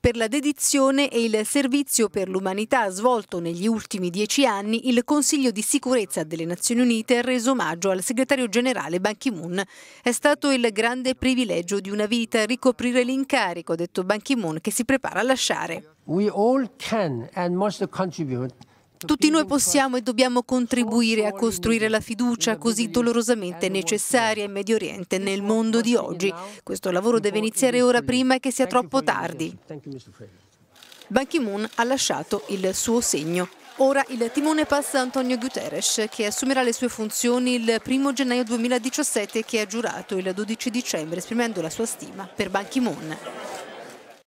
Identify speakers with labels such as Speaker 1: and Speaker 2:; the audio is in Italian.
Speaker 1: Per la dedizione e il servizio per l'umanità svolto negli ultimi dieci anni, il Consiglio di sicurezza delle Nazioni Unite ha reso omaggio al segretario generale Ban Ki-moon. È stato il grande privilegio di una vita ricoprire l'incarico, ha detto Ban Ki-moon, che si prepara a lasciare.
Speaker 2: We all can and must contribute
Speaker 1: tutti noi possiamo e dobbiamo contribuire a costruire la fiducia così dolorosamente necessaria in Medio Oriente, nel mondo di oggi. Questo lavoro deve iniziare ora prima che sia troppo tardi. Ban Ki-moon ha lasciato il suo segno. Ora il timone passa a Antonio Guterres, che assumerà le sue funzioni il 1 gennaio 2017 e che ha giurato il 12 dicembre esprimendo la sua stima per Ban Ki-moon.